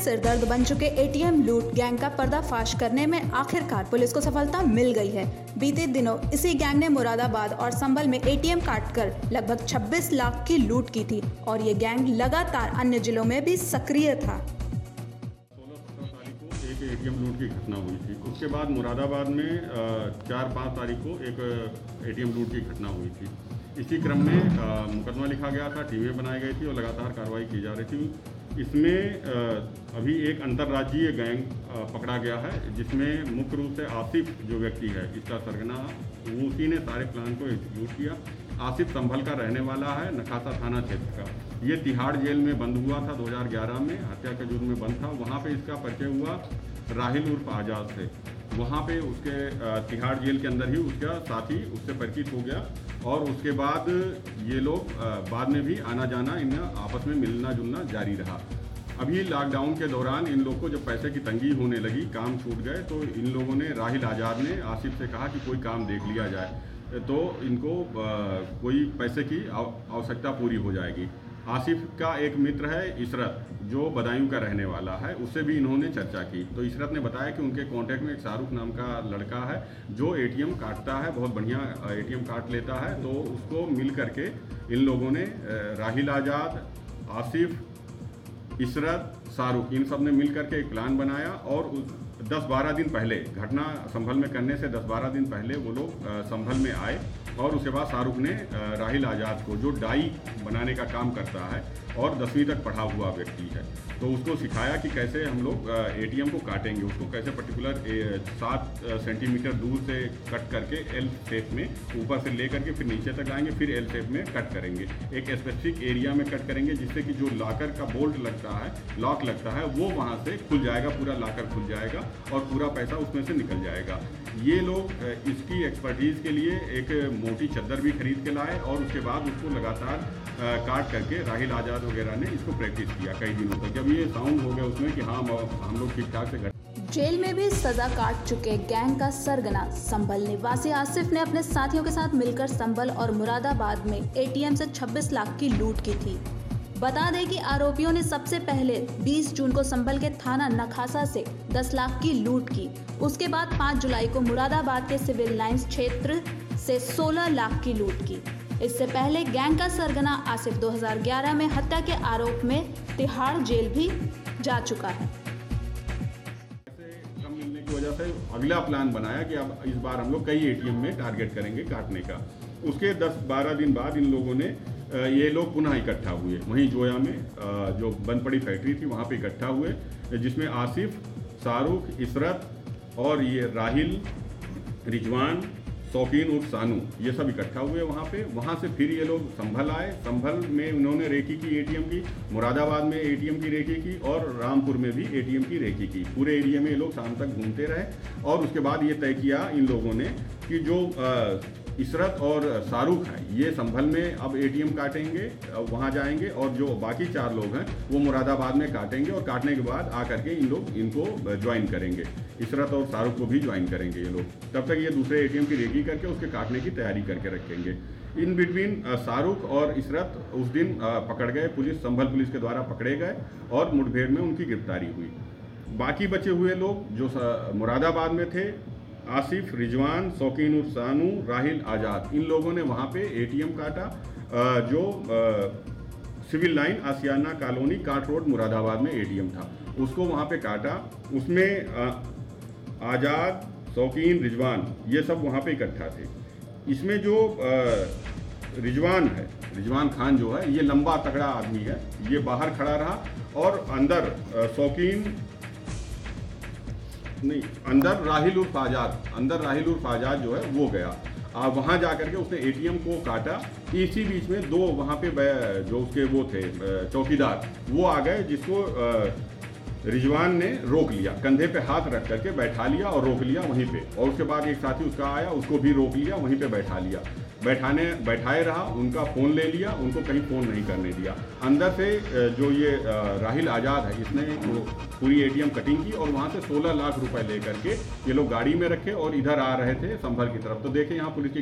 सिरदर्द बन चुके एटीएम लूट गैंग का पर्दाफाश करने में आखिरकार पुलिस को सफलता मिल गई है। बीते दिनों इसी गैंग ने मुरादाबाद और संभल में एटीएम काटकर लगभग 26 लाख की लूट की थी और ये गैंग लगातार अन्य जिलों में भी सक्रिय था। एक एटीएम लूट की घटना हुई थी। उसके बाद मुरादाबाद में चार पाँच तारीख को एक एटीएम लूट की घटना हुई थी। इसी क्रम में मुकदमा लिखा गया था, टीमें बनाई गई थी और लगातार कार्रवाई की जा रही थी। इसमें अभी एक अंतर्राज्यीय गैंग पकड़ा गया है, जिसमें मुख्य रूप से आसिफ जो व्यक्ति है, इसका सरगना उसी ने सारे प्लान को एग्जीक्यूट किया। आसिफ संभल का रहने वाला है, नखासा थाना क्षेत्र का। ये तिहाड़ जेल में बंद हुआ था 2011 में, हत्या के जुर्म में बंद था। वहाँ पे इसका परिचय हुआ राहिल उर्फ़ आज़ाद से। वहाँ पे उसके तिहाड़ जेल के अंदर ही उसका साथी उससे परिचित हो गया। और उसके बाद ये लोग बाद में भी आना जाना इन आपस में मिलना जुलना जारी रहा। अभी लॉकडाउन के दौरान इन लोग को जब पैसे की तंगी होने लगी, काम छूट गए तो इन लोगों ने राहिल आज़ाद ने आसिफ से कहा कि कोई काम देख लिया जाए तो इनको कोई पैसे की आवश्यकता पूरी हो जाएगी। आसिफ का एक मित्र है, इशरत, जो बदायूं का रहने वाला है, उससे भी इन्होंने चर्चा की। तो इशरत ने बताया कि उनके कांटेक्ट में एक शाहरुख नाम का लड़का है, जो एटीएम काटता है, बहुत बढ़िया एटीएम काट लेता है। तो उसको मिल करके इन लोगों ने राहिल आज़ाद, आसिफ, इशरत, शाहरुख, इन सबने मिल करके एक प्लान बनाया और उस 10-12 दिन पहले, घटना संभल में करने से दस बारह दिन पहले वो लोग संभल में आए और उसके बाद शाहरुख ने राहिल आज़ाद को, जो डाई बनाने का काम करता है और दसवीं तक पढ़ा हुआ व्यक्ति है। तो उसको सिखाया कि कैसे हम लोग एटीएम को काटेंगे। उसको कैसे पर्टिकुलर सात सेंटीमीटर दूर से कट करके एल शेप में ऊपर से ले करके फिर नीचे तक लाएँगे, फिर एल शेप में कट करेंगे। एक स्पेसिफिक एरिया में कट करेंगे, जिससे कि जो लॉकर का बोल्ट लगता है लॉक लगता है, वो वहाँ से खुल जाएगा, पूरा लॉकर खुल जाएगा और पूरा पैसा उसमें से निकल जाएगा। ये लोग इसकी एक्सपर्टीज़ के लिए एक मोटी चद्दर भी खरीद के लाए और उसके बाद उसको लगातार काट करके राहिल आज़ाद वगैरह ने इसको प्रैक्टिस किया कई दिनों तक। जब ये साउंड हो गया उसमें कि हाँ हम लोग ठीक ठाक से जेल में भी सजा काट चुके गैंग का सरगना। संभल निवासी आसिफ ने अपने साथियों के साथ मिलकर संभल और मुरादाबाद में एटीएम से 26 लाख की लूट की थी। बता दें कि आरोपियों ने सबसे पहले 20 जून को संभल के थाना नखासा से 10 लाख की लूट की। उसके बाद 5 जुलाई को मुरादाबाद के सिविल लाइंस क्षेत्र से 16 लाख की लूट की। इससे पहले गैंग का सरगना आसिफ 2011 में हत्या के आरोप में तिहाड़ जेल भी जा चुका है। वजह से अगला प्लान बनाया कि अब इस बार हम लोग कई एटीएम में टारगेट करेंगे काटने का। उसके 10-12 दिन बाद इन लोगों ने ये लोग पुनः इकट्ठा हुए। वहीं जोया में जो बंद पड़ी फैक्ट्री थी, वहाँ पे इकट्ठा हुए, जिसमें आसिफ, शाहरुख, इशरत और ये राहिल, रिजवान शौकीन और सानू ये सब इकट्ठा हुए वहाँ पे। वहाँ से फिर ये लोग संभल आए। संभल में उन्होंने रेकी की एटीएम की मुरादाबाद में एटीएम की रेकी की और रामपुर में भी एटीएम की रेकी की। पूरे एरिया में ये लोग शाम तक घूमते रहे और उसके बाद ये तय किया इन लोगों ने कि जो अ, इशरत और शाहरुख हैं। ये संभल में अब एटीएम काटेंगे वहाँ जाएँगे और जो बाकी चार लोग हैं, वो मुरादाबाद में काटेंगे और काटने के बाद आ करके इन लोग, इनको ज्वाइन करेंगे। इशरत और शाहरुख को भी ज्वाइन करेंगे ये लोग। तब तक ये दूसरे एटीएम की रेकी करके उसके काटने की तैयारी करके रखेंगे। इन बिटवीन शाहरुख और इशरत उस दिन पकड़ गए। पुलिस, संभल पुलिस के द्वारा पकड़े गए और मुठभेड़ में उनकी गिरफ्तारी हुई। बाकी बचे हुए लोग जो मुरादाबाद में थे आसिफ, रिजवान, शौकीन सानू, राहिल आज़ाद। इन लोगों ने वहाँ पे एटीएम काटा जो सिविल लाइन, आसियाना कॉलोनी काट रोड, मुरादाबाद में एटीएम था। उसको वहाँ पे काटा। उसमें आज़ाद, शौकीन, रिजवान, ये सब वहाँ पे इकट्ठा थे। इसमें जो रिजवान है, रिजवान खान जो है, ये लंबा तगड़ा आदमी है। ये बाहर खड़ा रहा और अंदर शौकीन नहीं अंदर राहिल उर्फ़ आज़ाद अंदर राहिल उर्फ़ आज़ाद जो है वो गया। आ, वहाँ जा करके उसने एटीएम को काटा। इसी बीच में दो वहाँ पे जो उसके वो थे चौकीदार वो आ गए जिसको अ, रिजवान ने रोक लिया, कंधे पे हाथ रख करके बैठा लिया और रोक लिया वहीं पे। और उसके बाद एक साथी उसका आया, उसको भी रोक लिया, वहीं पे बैठा लिया। बैठाने, बैठाए रहा, उनका फ़ोन ले लिया, उनको कहीं फ़ोन नहीं करने दिया। अंदर से जो ये राहिल आज़ाद है, इसने वो पूरी एटीएम कटिंग की और वहाँ से 16 लाख रुपए ले करके ये लोग गाड़ी में रखे और इधर आ रहे थे, संभल की तरफ़। तो देखें यहाँ पुलिस की